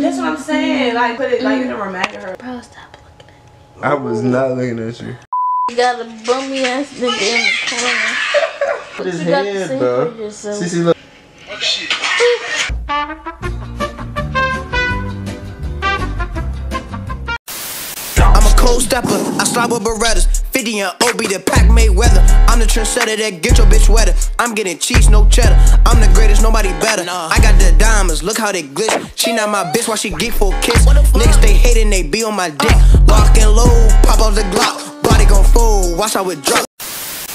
That's what I'm saying. Mm-hmm. Like, put it like mm-hmm. you never remind her. Bro, stop looking at me. I was not looking at you. You got a bummy ass nigga in the corner. But His you got head, say bro. for yourself. Cece, look. I'm a cold stepper, I slide with Berettas. 50 and OB, the pack made weather. I'm the trendsetter that get your bitch wetter. I'm getting cheese, no cheddar. I'm the greatest, nobody better. I got the diamonds, look how they glitch. She not my bitch, why she geek for a kiss? Niggas they hating, they be on my dick. Uh. Lock and load, pop off the Glock. Body gon' fold, watch how it drop.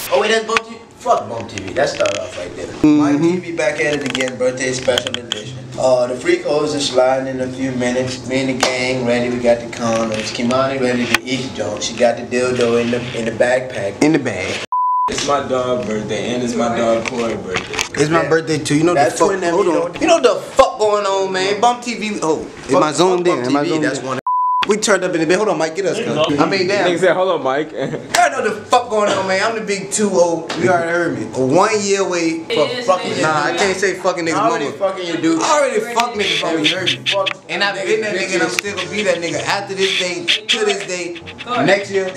Oh wait, that's TV? Fuck Bump TV. That started off right there. My TV back at it again, birthday special edition. Uh, the freak hoes are sliding in a few minutes. Me and the gang ready, we got the condoms. Kimani ready to eat joint. She got the dildo in the in the backpack. In the bag. It's my dog birthday and it's my dog Corey birthday. It's my birthday too. You know the fuck. Hold on. you know the fuck going on, man. Bump TV. Oh, Am I zoomed in? Am I zoomed That's in? One. We turned up in the bed. Hold on, Mike. Get us. cuz. I mean, damn. Nigga said, hold on, Mike. I know the fuck going on, man. I'm the big two O. You already heard me. A one year wait for fucking. nigga. Nah, I can't say fucking niggas I already fucking you, dude. I already fucked niggas mama. You heard me. Fuck. And I've been that nigga and I'm still gonna be that nigga after this day, to this day, next year.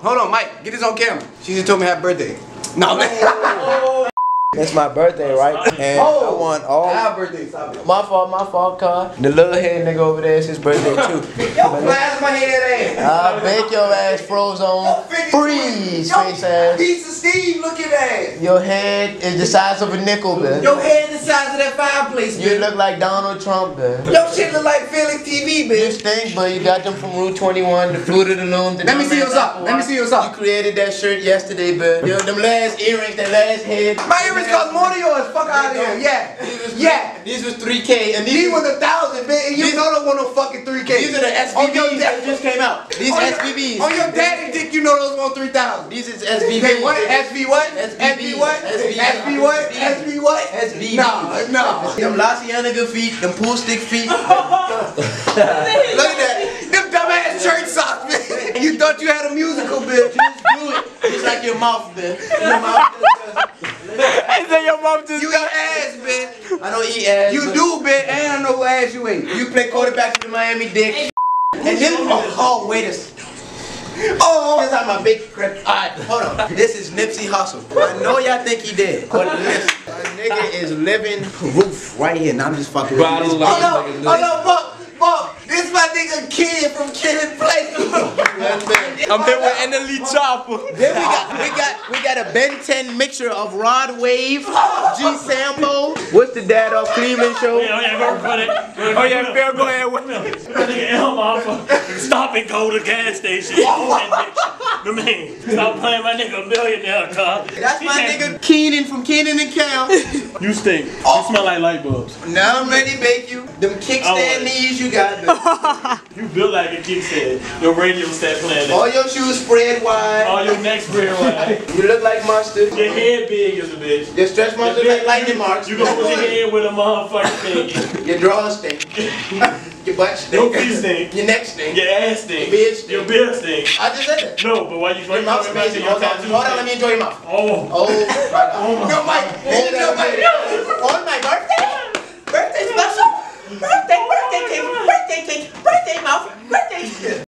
Hold on, Mike, get this on camera. She just told me happy birthday. No, man. Oh. It's my birthday, right? And I oh, want all. Happy birthday, stop it. My fault, my fault, car. The little head nigga over there, it's his birthday too. Yo, blast my head I bake your ass froze on. Oh, freeze, face ass. Piece of Steve looking ass. Your head is the size of a nickel, man. Your head the size of that fireplace, You man. look like Donald Trump, man. Your shit look like Felix TV, You bitch. stink, but you got them from Route 21, the Fruit of the Loom. the Let me see what's up. Let me see what's up. You created that shirt yesterday, man. Yo, them last earrings, that last head. My earrings cost more than yours. Fuck out of here. Yeah. These Yeah. These was 3K, and these, These was a thousand, man. And you These- know don't want no fucking 3K. these are the SVBs that just came out. These on your- On your daddy dick, you know those want 3,000. These is SVBs. Hey, what? SB what? SVB. What? SB what? SB what? SVB. No, no. Them La Cienega feet, them pool stick feet. Look at that. Them dumbass church socks, man. You thought you had a musical, bitch. Just do it. Just like your mouth, man. Your mouth I said your mom just You eat ass, bitch. I don't eat ass. You do, bitch, and I know what ass you ate. You play quarterback for the Miami Dick. And this, oh, oh wait a second. Oh, this is my big crap. Alright, hold on. This is Nipsey Hussle. I know y'all think he did, but listen, my nigga is living proof right here. Now I'm just fucking with Bottle you. line. hold on, hold on, Buck, Buck. My nigga Kid from Kid and Play. I'm here with Annalie Chopper. Then we got we got we got a Ben 10 mixture of Rod Wave, G Sambo. What's the dad of Cleveland show? Oh yeah, go for it. Oh yeah, Phil, go ahead. What- Nigga Elm. Stop and go to the gas station. The man, stop playing my nigga millionaire car. That's my nigga Kenan from Kenan and Kel. You stink. You oh. smell like light bulbs. Now I'm ready to bake you. Them kickstand Oh. knees you got. You built like a kickstand. Your radio set playing All your shoes spread wide. All your neck spread wide. You look like mustard. Your head big as a bitch. Your stretch marks look like lightning marks. You gonna put your head with a motherfucking thing. Your drawers stink. Your butt stink. Your feet stink. Your neck stink. Your ass stink. Your beard stink. Your beard stink. I just said that. No, but why you Your fucking mouth's talking about amazing. your Hold on, hold on, let me enjoy your mouth. Oh. Oh, right on. Oh my. No, Mike. Oh hold No, on, Mike. On my birthday? Birthday special? Birthday, birthday cake, birthday cake, birthday mouth, birthday.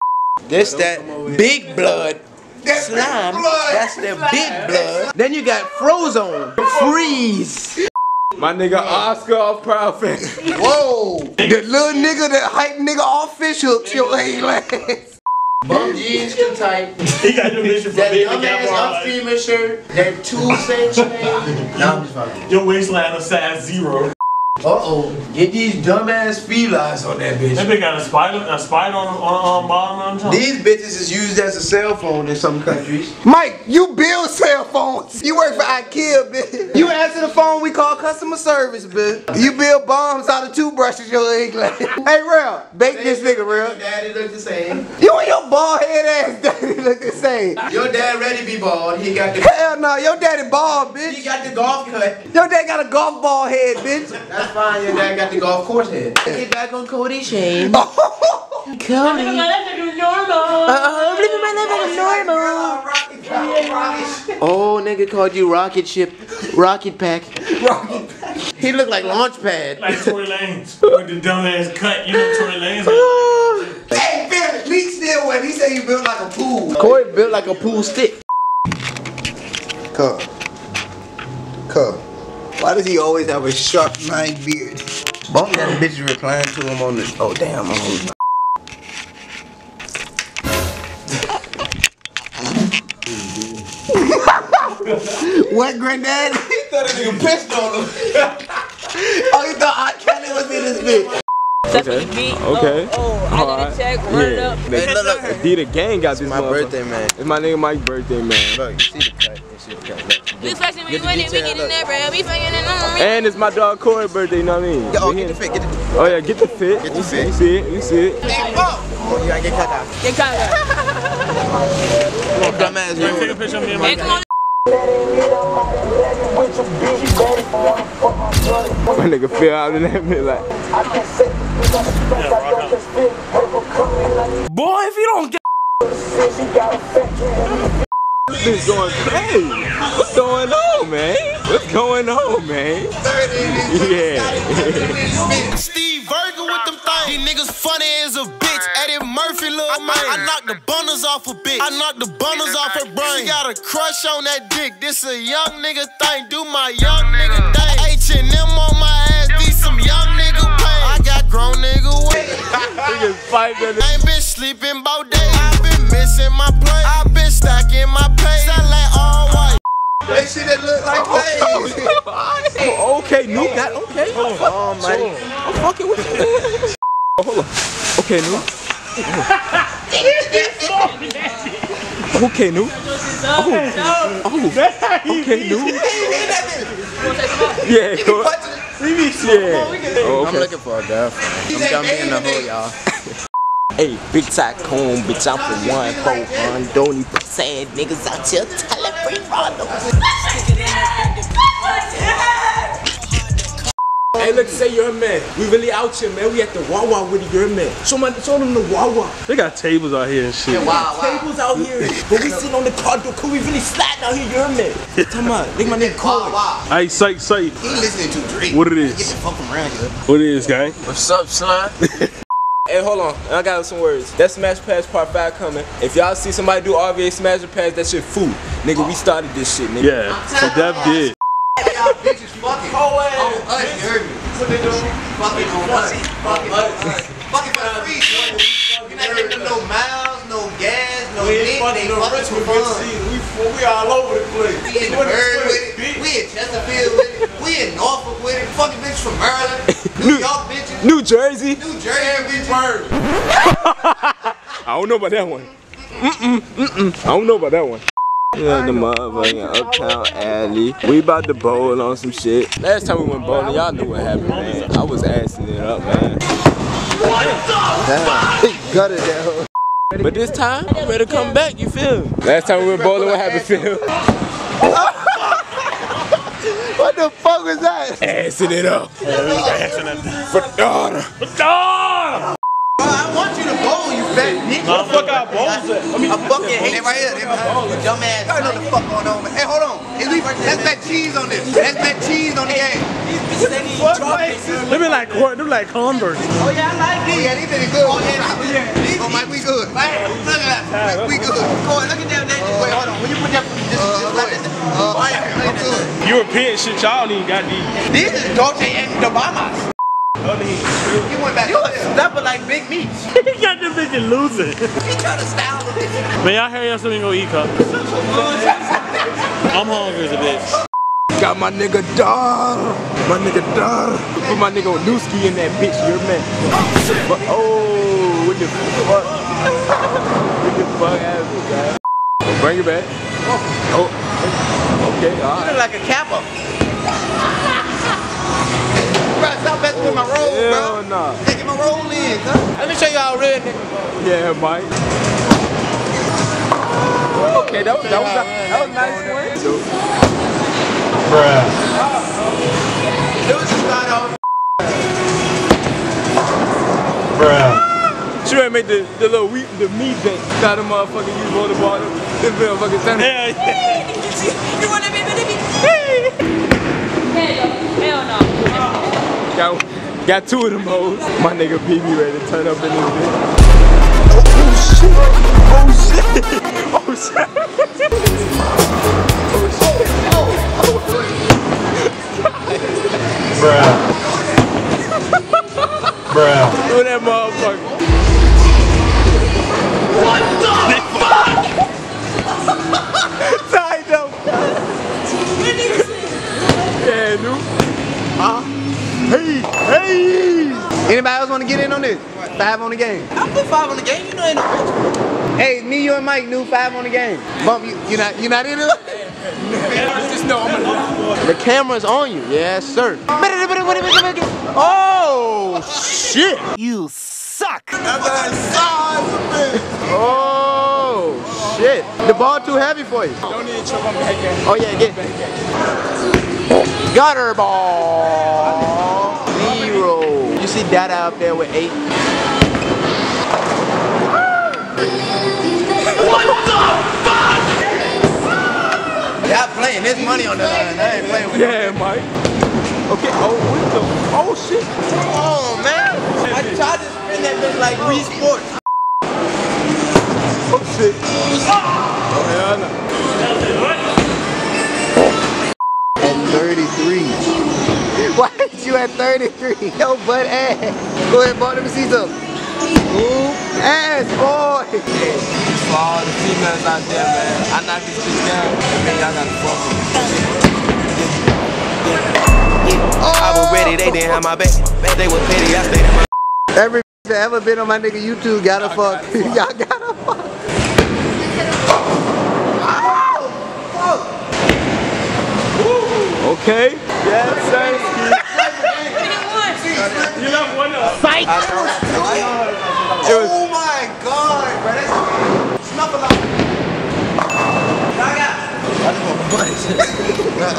This that big blood That's slime. blood. That's the big blood. Then you got Frozone, Freeze. My nigga Oscar off Proud Family. Whoa. The little nigga that hype nigga off fish hooks your ain't last. Bum jeans can tight. He got the mission from That Baby dumb ass Cameron. upstreamer shirt. That two cent chain. Nah, I'm just fucking. Your waistline is size zero. Uh oh. Get these dumbass felines on that bitch. That bitch got a spider, a spider on on, on bottom on top. These bitches is used as a cell phone in some countries. Mike, you build cell phones. You work for IKEA, bitch. You answer the phone, we call customer service, bitch. You build bombs out of toothbrushes, your ain't last. Hey, real, bake this nigga, Your real. daddy look the same. You and your bald head ass daddy look the same. Your dad ready to be bald. He got the Hell no, your daddy bald, bitch. he got the golf cut. Your dad got a golf ball head, bitch. That's fine. Your dad got the golf course head. Get back on Cody Shane. Cody. Uh, living my life like a normal. Oh, nigga called you rocket ship, rocket pack. Rocket. pack. He looked like launch pad. Like Tory Lanez with the dumbass cut. You know Tory Lanez. like Hey, Phil, Meek still wet. He said he built like a pool. Corey built like a pool stick. Come. Come. Why does he always have a sharp nine beard? Bump that bitch replying to him on the. Oh damn! I'm on. What, granddad? he thought a nigga pissed on him. oh, he thought R. Kelly was in this bitch. Okay. Beat. Okay. Oh, oh I Alright. did a check, run it Yeah. up. Hey, look, look. Adidas gang got this My birthday, man. It's my nigga Mike's birthday, man. Look, you see the cut. You see the cut. Look. We flexing, we winning, we getting that bread, we fucking it on. And it's my dog Corey's birthday, you know what I mean? Yo, oh, get the fit. Get the. Oh yeah, get the fit. Get the fit. You see it, you see it. Oh, you gotta get cut out. Get caught up. Dumbass. that. Take a picture of me and my Hey, come on. My nigga fell out in that bit like. Boy, if you don't get. This going crazy. What's going on, man? What's going on, man? Yeah. Steve Virgo with them things. These niggas funny as a bitch. Eddie Murphy, little man. I, knocked the bundles off a bitch. I knocked the bundles off her brain. She got a crush on that dick. This a young nigga thing. Do my young nigga thing. H&M on my ass. Niggas fight that. I ain't been sleeping about days. I been missing my play. I been stacking my pay. Sound like all white. That shit that look like oh, plays. Oh, oh, okay, new got okay. Oh, mighty. I'm fucking with you. Oh, hold on. Okay, new. Okay, new. Oh, oh. Okay, new. Yeah, go. Yeah. Oh, I'm looking for a girlfriend. I'm done being the hoe, y'all. Hey, big tycoon, bitch, I'm for one, four, one, don't even sad niggas out here telling free Rondo. Hey, look, say you're a man. We really out here, man. We at the Wawa with you, you're a man. Show, my, show them the Wawa. They got tables out here and shit. Tables out here. But we sitting on the car door. Cool, we really sliding out here, you're a man. Come on, think my nigga Wow, Corey. wow. Hey, say, say, He listening to Drake. what it Get the fuck around here. What it is, gang. What's up, son? Hey, hold on. I got some words. That Smash Pass Part 5 coming. If y'all see somebody do RVA Smash Pass, that shit food. Nigga, we started this shit, nigga. Yeah, so Dev did. Y'all bitches fucking. Oh, on us, you heard me. Fucking on us. Fucking on us. Fucking for free, son. You're not giving them no miles, no gas, no dick. They fucking for fun. We, we all over the place. We in the bird with it. We in Chesterfield with it. We in Norfolk with it. Fucking bitches from Maryland. New York bitches. New Jersey. New Jersey bitches. I don't know about that one. Mm-mm, mm-mm. I don't know about that one. Yeah, the motherfucking Uptown Alley. We about to bowl on some shit. Last time we went bowling, y'all knew what happened, man. I was assing it up, man. He gutted that hoe. But this time, I'm ready to come back, you feel? Last time we went bowling, what happened, Phil? What the fuck was that? Assing it up. For daughter. I want you to bowl, you fat bitch. What the fuck our bowls at? I mean, I fucking hate they right here. They behind you, dumbass. Y'all know the fuck going on, man. Hey, hold on. Cheese on this. That's that cheese on the game. they be like, Cor- they be like Converse. Oh yeah, I like these. Yeah, these pretty good. Oh yeah, Oh Mike, we good. Look at that. We, we good. Go on, look at that. that wait, hold on. When you put that, this, uh, this, like this. Uh, oh yeah, I'm good. European shit, y'all ain't got these. This is Dolce and Gabbana. You went back. You a stepper like Big Meat. he got them bitches losing. He trying to style a bitch. Man, y'all hurry up so we can go eat, cup. I'm hungry as a bitch. Got my nigga Dar. My nigga Dar. Put my nigga Newski in that bitch, you're a man. But, oh, what the fuck? what the fuck happened, guys? Bring it back. Oh, okay, alright. like a capo. Bro, stop messing with my roll, bro. Hell nah. Taking my roll in, huh? Let me show you how real nigga. Yeah, Mike. Okay, that was, that was, that was nice one. It was just start off. she ready to make the, the little wheat, the meat bank. Got a motherfucking use all the water bottle. This motherfucking center. Hell yeah. You wanna be with me? Hey. Hell no. Got, got two of them hoes. My nigga PB ready to turn up in this bitch. Oh shit! Oh shit! Oh shit! Bruh. Bruh. Do that motherfucker. What the fuck? Tied up. Yeah, dude. Huh? Hey, hey! Anybody else want to get in on this? Five on the game. I put five on the game. You know ain't no bitch. Hey, me, you, and Mike, new five on the game. Bump, you, you not, you not in it? Just know I'm a The camera's on you. Yes, sir. Oh, shit. You suck. Oh, shit. The ball too heavy for you. Don't need to on back end. Oh, yeah, get Gutter ball. Zero. You see Dada up there with eight. What the fuck? Y'all playing. There's money on the line. I ain't playing with Yeah, Mike. Okay, oh, what the? Oh, shit. Come on, man. I tried to spin that bitch like Wii Sports. Oh, shit. Oh, hell no. At 33. Why is you at 33? Yo, butt ass. Go ahead, boy. Let me see something. Ooh, ass, boy. For all the females out there, man, I knock this bitch down, and then y'all gotta fuck with. I was ready, they didn't have my back. They was petty, I stayed in my. Every that ever been on my nigga YouTube gotta fuck. Y'all gotta fuck. Oh, okay. Yes, sir. You love one up. Fight. It was, Oh my god, bro. That's snuffle out.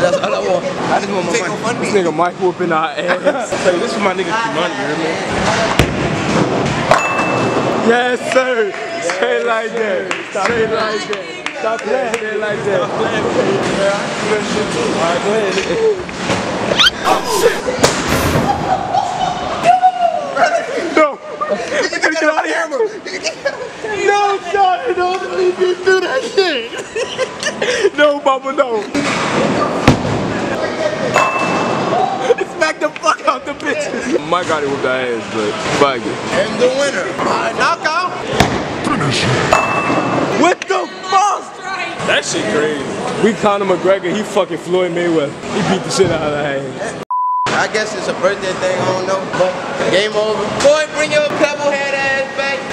That's all I want. I just want my Take money. this nigga Mike whooping our ass. Hey, this is my nigga Kimani, you me? Yes, sir. Say it like that. Say it like that. Stop playing it like that. Stop playing it. Yeah, I can do that shit too. All right, go ahead. Oh, no. You get out of here, bro. No, son, don't leave me do that shit. no, mama, no. Smack the fuck out the bitches. Mike got it with the ass, but fuck it. And the winner. by knockout. What the fuck? That shit crazy. We Conor McGregor, he fucking Floyd Mayweather. He beat the shit out of that ass. I guess it's a birthday thing, I don't know. But game over. Boy, bring your pebble head ass back.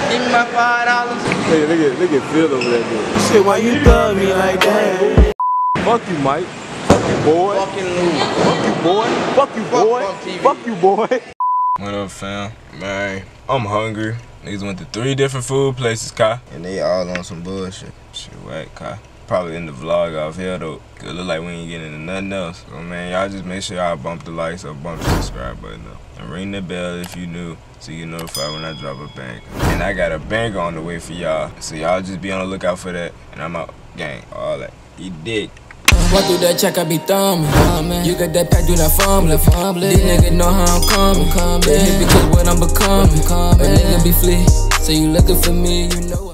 Give me my five dollars. Look at, look at, look at Phil over there, dude. Shit, why you thug me like that? Fuck you, Mike. Fuck you, boy. Fucking lose. Fuck you, boy. Fuck you, boy. Bump TV. Fuck you, boy. What up, fam? Man, I'm hungry. Niggas went to three different food places, Kai. And they all on some bullshit. Shit, whack, Kai. Probably in the vlog off here, though. Cause it look like we ain't getting into nothing else. So, man, y'all just make sure y'all bump the likes or bump the subscribe button up. And ring the bell if you new so you get notified when I drop a bang. And I got a banger on the way for y'all. So y'all just be on the lookout for that. And I'm out. Gang. All that. You dick. Walk through that check, I be thumbing. You got that pack, do not fumble. These niggas know how I'm coming. They hit because what I'm becoming. A nigga be flee. So you looking for me, you know.